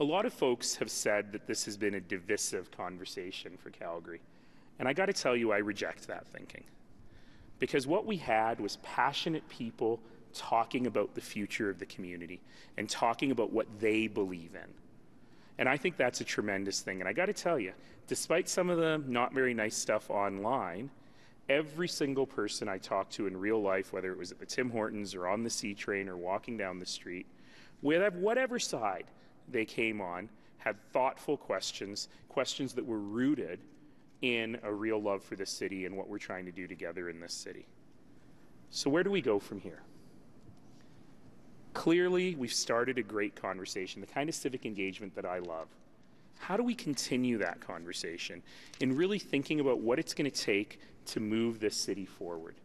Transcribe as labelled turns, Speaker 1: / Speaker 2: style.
Speaker 1: A lot of folks have said that this has been a divisive conversation for Calgary. And I got to tell you, I reject that thinking. Because what we had was passionate people talking about the future of the community and talking about what they believe in. And I think that's a tremendous thing. And I got to tell you, despite some of the not very nice stuff online, every single person I talked to in real life, whether it was at the Tim Hortons or on the C train or walking down the street, with whatever side they came on, had thoughtful questions, questions that were rooted in a real love for the city and what we're trying to do together in this city. So, where do we go from here? Clearly, we've started a great conversation, the kind of civic engagement that I love. How do we continue that conversation in really thinking about what it's going to take to move this city forward?